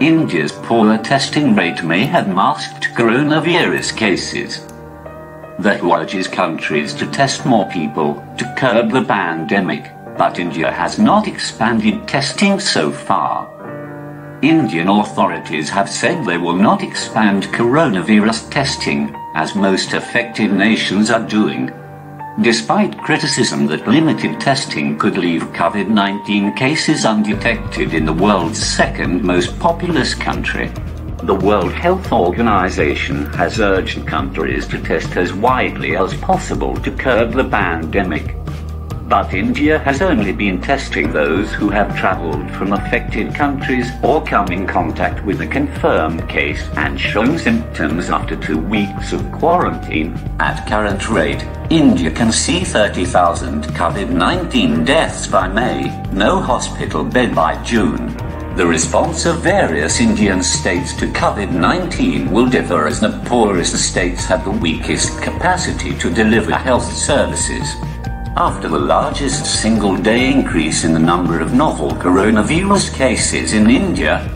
India's poor testing rate may have masked coronavirus cases. That urges countries to test more people to curb the pandemic, but India has not expanded testing so far. Indian authorities have said they will not expand coronavirus testing, as most affected nations are doing. Despite criticism that limited testing could leave COVID 19 cases undetected in the world's second most populous country, the World Health Organization has urged countries to test as widely as possible to curb the pandemic. But India has only been testing those who have traveled from affected countries or come in contact with a confirmed case and shown symptoms after two weeks of quarantine. At current rate, India can see 30,000 COVID-19 deaths by May, no hospital bed by June. The response of various Indian states to COVID-19 will differ as the poorest states have the weakest capacity to deliver health services. After the largest single day increase in the number of novel coronavirus cases in India,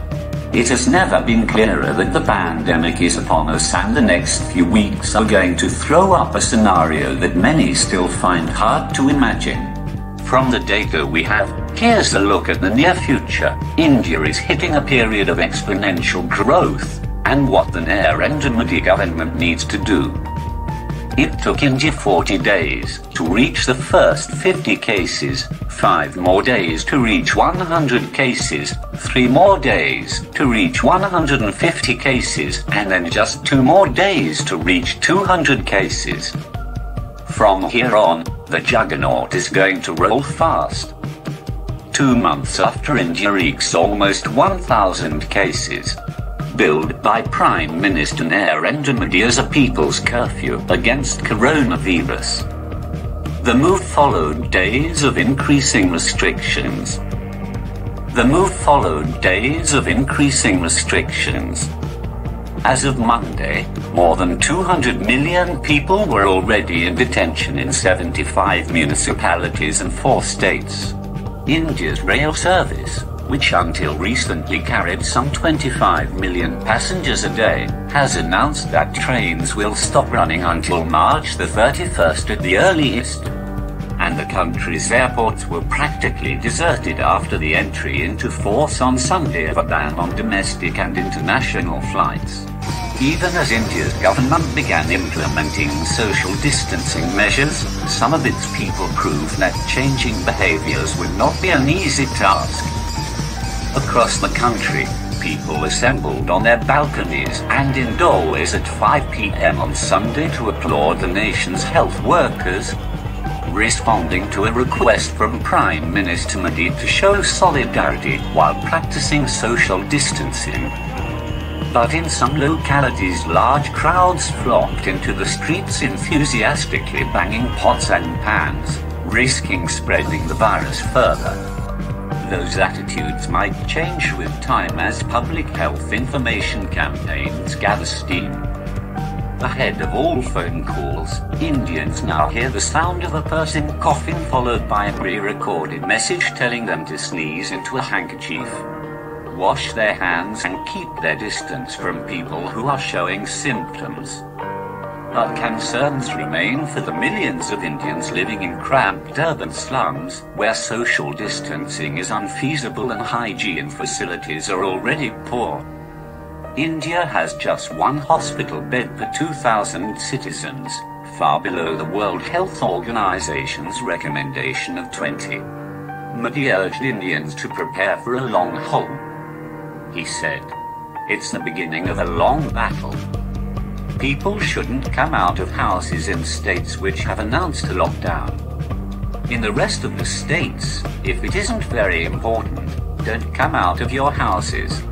it has never been clearer that the pandemic is upon us and the next few weeks are going to throw up a scenario that many still find hard to imagine. From the data we have, here's a look at the near future. India is hitting a period of exponential growth, and what the Narendra Modi government needs to do it took India 40 days to reach the first 50 cases, 5 more days to reach 100 cases, 3 more days to reach 150 cases, and then just 2 more days to reach 200 cases. From here on, the juggernaut is going to roll fast. Two months after India reached almost 1,000 cases, billed by Prime Minister Narendra Modi as a people's curfew against coronavirus. The move followed days of increasing restrictions. The move followed days of increasing restrictions. As of Monday, more than 200 million people were already in detention in 75 municipalities and four states. India's rail service, which until recently carried some 25 million passengers a day, has announced that trains will stop running until March the 31st at the earliest. And the country's airports were practically deserted after the entry into force on Sunday of a ban on domestic and international flights. Even as India's government began implementing social distancing measures, some of its people proved that changing behaviors would not be an easy task. Across the country, people assembled on their balconies and in doorways at 5 p.m. on Sunday to applaud the nation's health workers, responding to a request from Prime Minister Modi to show solidarity while practicing social distancing. But in some localities, large crowds flocked into the streets enthusiastically banging pots and pans, risking spreading the virus further those attitudes might change with time as public health information campaigns gather steam. Ahead of all phone calls, Indians now hear the sound of a person coughing followed by a pre-recorded message telling them to sneeze into a handkerchief. Wash their hands and keep their distance from people who are showing symptoms. But concerns remain for the millions of Indians living in cramped urban slums, where social distancing is unfeasible and hygiene facilities are already poor. India has just one hospital bed per 2,000 citizens, far below the World Health Organization's recommendation of 20. Modi urged Indians to prepare for a long haul. He said, It's the beginning of a long battle. People shouldn't come out of houses in states which have announced a lockdown. In the rest of the states, if it isn't very important, don't come out of your houses.